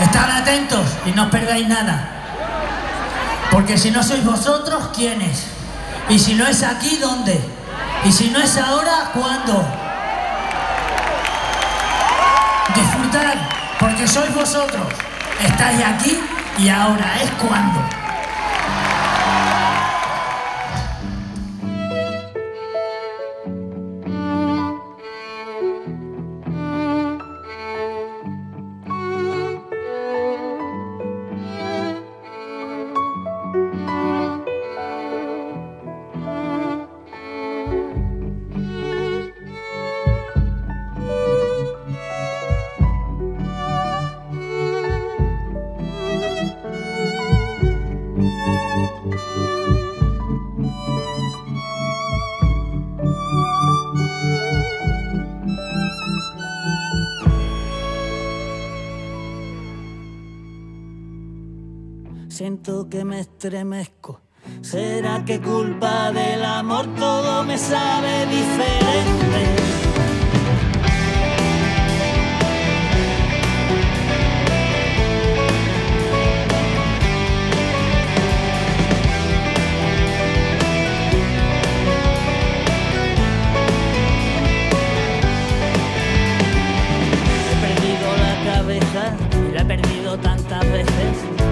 Estad atentos y no os perdáis nada. Porque si no sois vosotros, ¿quiénes? Y si no es aquí, ¿dónde? Y si no es ahora, ¿cuándo? Disfrutad, porque sois vosotros. Estáis aquí y ahora es cuando. Siento que me estremezco. ¿Será que culpa del amor todo me sabe diferente? he perdido la cabeza, la he perdido tantas veces